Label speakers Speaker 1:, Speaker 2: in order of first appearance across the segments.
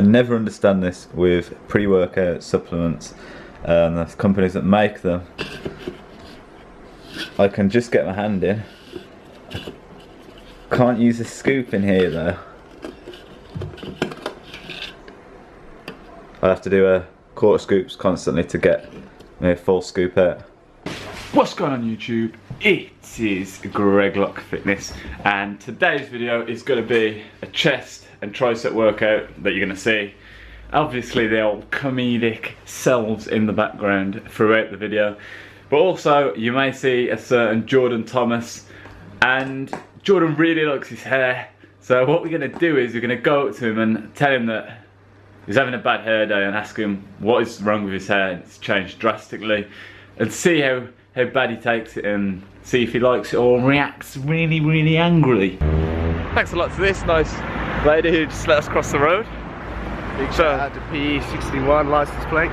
Speaker 1: I never understand this with pre-workout supplements um, and the companies that make them. I can just get my hand in. Can't use a scoop in here though. I have to do a quarter scoops constantly to get a full scoop out.
Speaker 2: What's going on YouTube? It is Greg Lock Fitness and today's video is going to be a chest and tricep workout that you're going to see. Obviously the old comedic selves in the background throughout the video but also you may see a certain Jordan Thomas and Jordan really likes his hair so what we're going to do is we're going to go up to him and tell him that he's having a bad hair day and ask him what is wrong with his hair it's changed drastically and see how how bad he takes it and see if he likes it or reacts really, really angrily. Thanks a lot to this nice lady who just let us cross the road.
Speaker 3: Big shout out to PE61 license plate.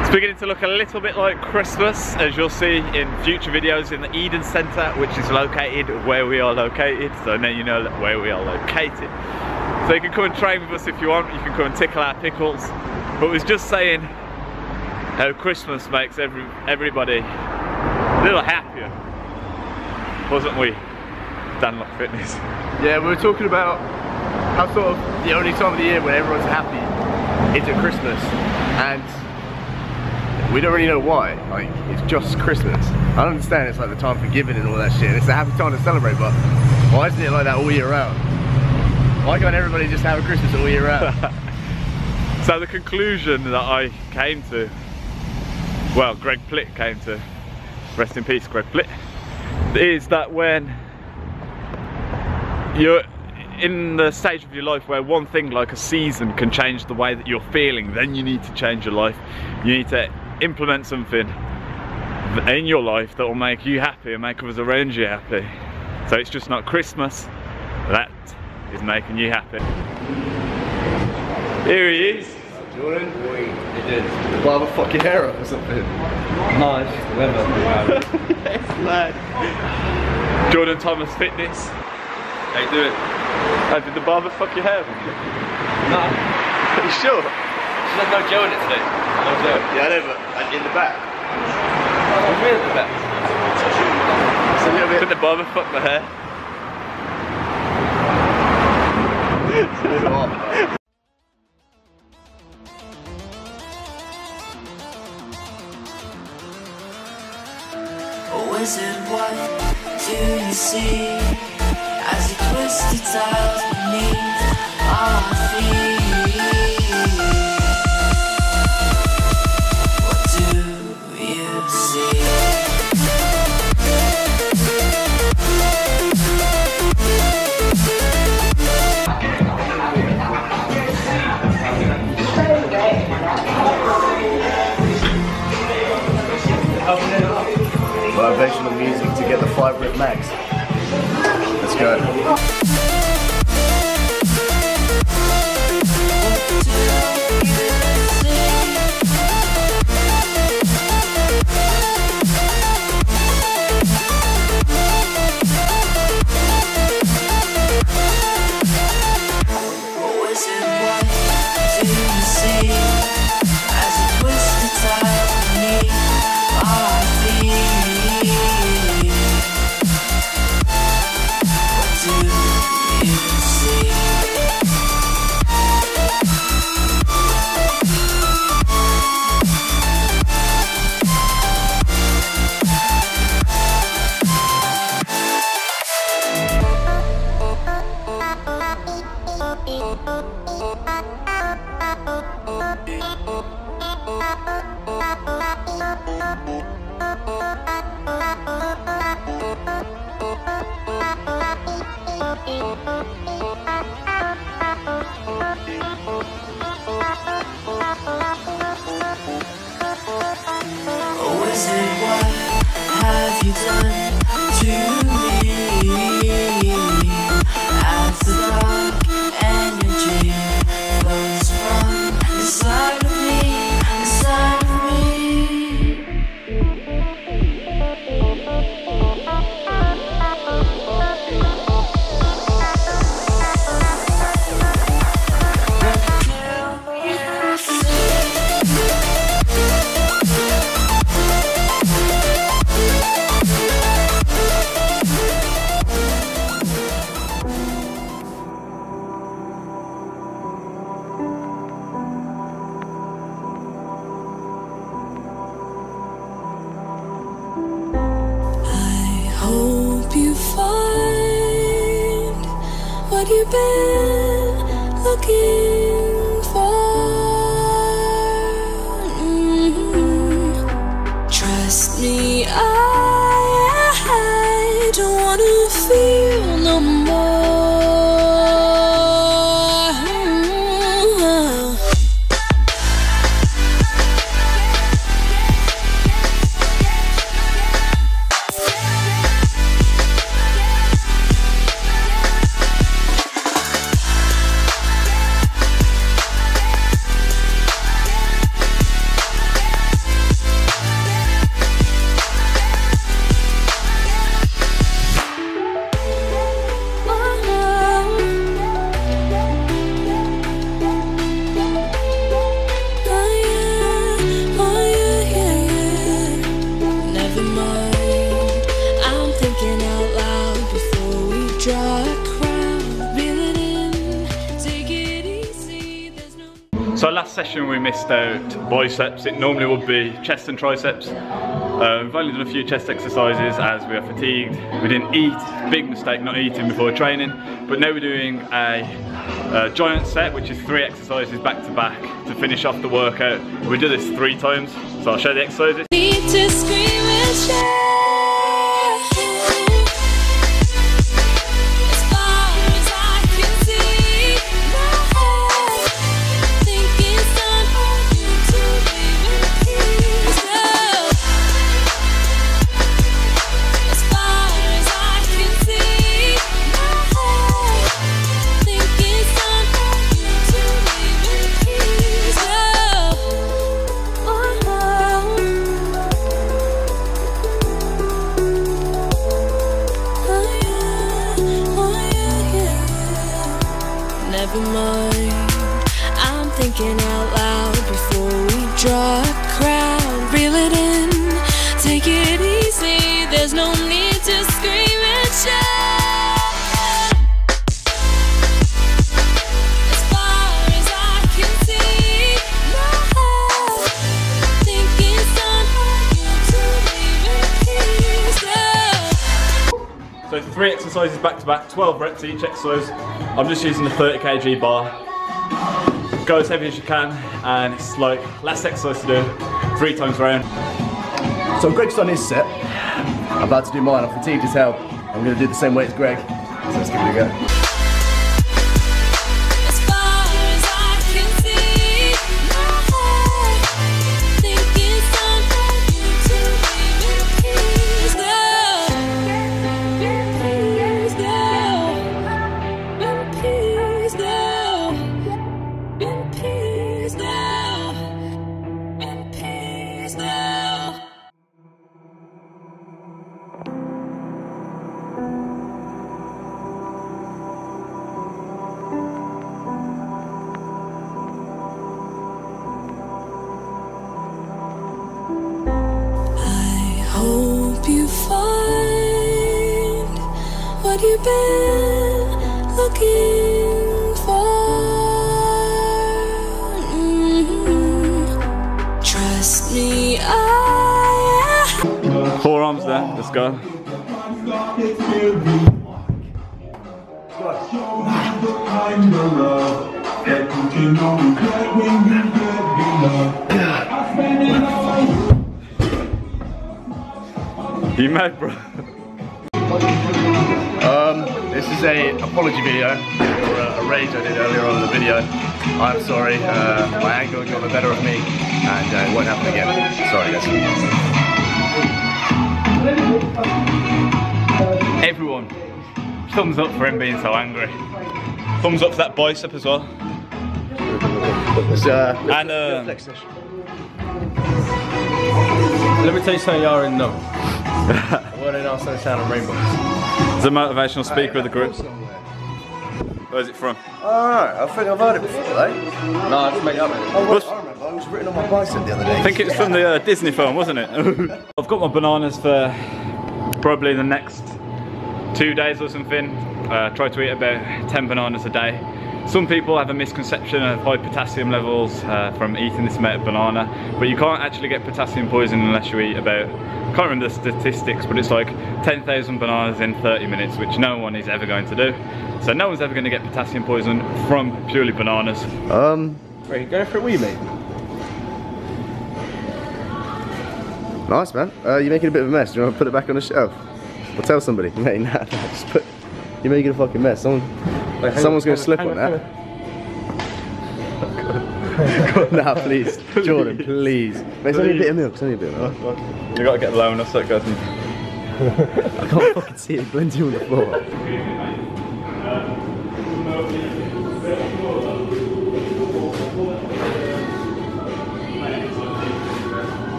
Speaker 2: It's beginning to look a little bit like Christmas, as you'll see in future videos in the Eden Centre, which is located where we are located, so now you know where we are located. So you can come and train with us if you want, you can come and tickle our pickles. But was just saying how Christmas makes every everybody a little happier, wasn't we, Danlock Fitness?
Speaker 3: Yeah, we were talking about how sort of the only time of the year when everyone's happy is at Christmas, and we don't really know why. Like, it's just Christmas. I understand it's like the time for giving and all that shit. It's a happy time to celebrate, but why isn't it like that all year round? Why can't everybody just have a Christmas all year round?
Speaker 2: so the conclusion that I came to well, Greg Plitt came to, rest in peace, Greg Plitt, is that when you're in the stage of your life where one thing like a season can change the way that you're feeling, then you need to change your life. You need to implement something in your life that will make you happy and make others around you happy. So it's just not Christmas, that is making you happy. Here he is.
Speaker 3: Jordan, boy, it did. Barber fuck your hair up or something.
Speaker 1: No, it's just the weather.
Speaker 2: yes. Jordan Thomas Fitness. How you doing? How did the barber fuck your hair?
Speaker 1: No.
Speaker 2: Are you sure?
Speaker 1: There's no gel in it today. No gel.
Speaker 3: Yeah, I know, but in the back.
Speaker 1: I'm weird at that.
Speaker 3: It's a little bit.
Speaker 2: Did the barber fuck my hair?
Speaker 3: It's a little hot.
Speaker 4: wizard, what do you see
Speaker 3: Motivational music to get the five rep max. Let's go.
Speaker 4: Wizard, Oh, wizard, what have you done to me?
Speaker 5: Been looking
Speaker 2: session we missed out biceps. It normally would be chest and triceps. Uh, we've only done a few chest exercises as we are fatigued. We didn't eat, big mistake not eating before training. But now we're doing a, a giant set, which is three exercises back to back to finish off the workout. We do this three times, so I'll show the exercises.
Speaker 5: Never mind. I'm thinking out loud before we draw a crowd. Reel it in, take it easy. There's no
Speaker 2: So three exercises back to back, 12 reps each exercise. I'm just using the 30 kg bar. Go as heavy as you can, and it's like last exercise to do, three times round.
Speaker 3: So Greg's done his set. I'm about to do mine. I'm fatigued as hell. I'm to do the same weight as Greg. So let's give it a go.
Speaker 5: I
Speaker 6: spend it all.
Speaker 2: You mad, bro?
Speaker 3: Um, this is a apology video for a, a rage I did earlier on in the video. I'm sorry, uh, my anger got the better of me and uh, it won't happen again. Sorry guys.
Speaker 2: Everyone, thumbs up for him being so angry. Thumbs up for that bicep as well.
Speaker 3: Uh,
Speaker 2: And uh,
Speaker 3: flex session.
Speaker 7: Let me tell you something y'all already know. what ain't all sunshine and rainbows.
Speaker 2: he's a motivational speaker of the group. Where's it from?
Speaker 3: Alright, I think I've heard it before, eh?
Speaker 7: No, I just make up.
Speaker 3: Oh, wait, I remember, it was written on my bicep the other day.
Speaker 2: I think it's from the uh, Disney film, wasn't it? I've got my bananas for probably the next two days or something. Uh, try to eat about 10 bananas a day. Some people have a misconception of high potassium levels uh, from eating this amount of banana, but you can't actually get potassium poisoning unless you eat about, I can't remember the statistics, but it's like 10,000 bananas in 30 minutes, which no one is ever going to do. So no one's ever going to get potassium poison from purely bananas.
Speaker 3: Um,
Speaker 7: Wait, you going for a wee, mate?
Speaker 3: nice man. Uh, you're making a bit of a mess. Do you want to put it back on the shelf? Or tell somebody. Mate, nah, nah, just put. You're making a fucking mess. Someone,
Speaker 7: Wait, hang
Speaker 3: someone's going to slip
Speaker 7: hang
Speaker 3: on
Speaker 7: hang
Speaker 3: that. nah, please. Jordan, please. Mate, it's only a bit of milk. It's only a bit of milk.
Speaker 2: You gotta get low enough so it goes in.
Speaker 3: I can't fucking see it blending on the floor.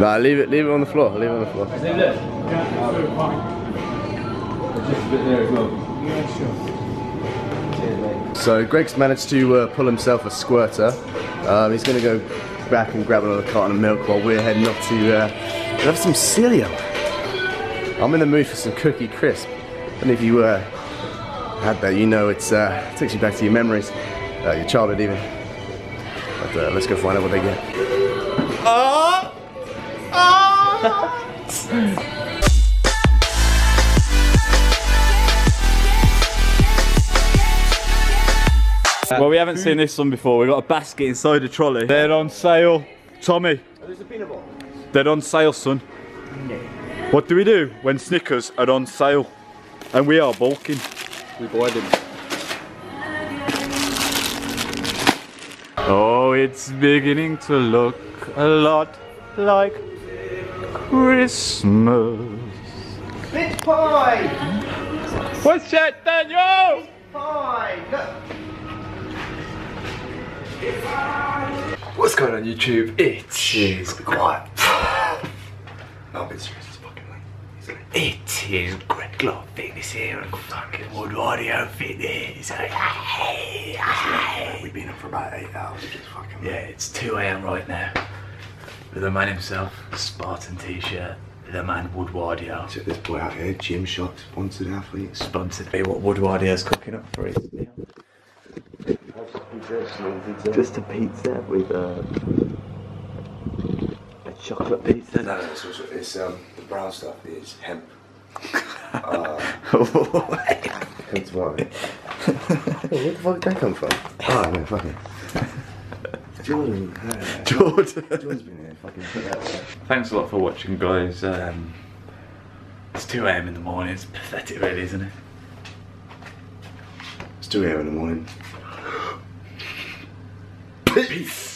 Speaker 3: Nah, leave it, leave it on the floor. Leave it on the floor.
Speaker 7: Is it lit? Just a bit there as well. Cheers, mate.
Speaker 3: So Greg's managed to uh, pull himself a squirter. Um, he's going to go back and grab another carton of milk while we're heading off to uh, have some cereal. I'm in the mood for some cookie crisp. And if you uh, had that, you know it uh, takes you back to your memories, uh, your childhood even. But uh, let's go find out what they get.
Speaker 2: Well, we haven't seen this one before. We've got a basket inside a trolley. They're on sale. Tommy. Are there's a peanut? They're on sale, son. What do we do when Snickers are on sale? And we are bulking.
Speaker 7: We buy them.
Speaker 2: Oh, it's beginning to look a lot like Christmas.
Speaker 3: Bitch pie!
Speaker 2: What's that, Daniel?
Speaker 7: What's going on YouTube? It is quiet.
Speaker 3: I'm being serious. It's fucking late.
Speaker 2: It is Greg Lock Fitness here and fucking Woodwardio Fitness.
Speaker 3: We've been up for about eight hours. Fucking
Speaker 2: Yeah, it's 2 a.m. right now. With the man himself, Spartan t-shirt, the man Woodwardio.
Speaker 3: Check this boy out here, Gymshark, sponsored athlete.
Speaker 2: Sponsored by what Woodwardio's cooking up for his meal. Just a pizza with a, a chocolate pizza.
Speaker 3: No, no, it's, also, it's um, the brown stuff is hemp. Uh, hemp tomorrow. Where the fuck did that come from? Oh, no, fucking. Jordan. uh,
Speaker 2: Jordan.
Speaker 3: Jordan's been here, fucking put that there.
Speaker 2: Thanks a lot for watching, guys. Um, it's 2 a.m. in the morning. It's pathetic, really, isn't it?
Speaker 3: It's 2 a.m. in the morning.
Speaker 2: Peace.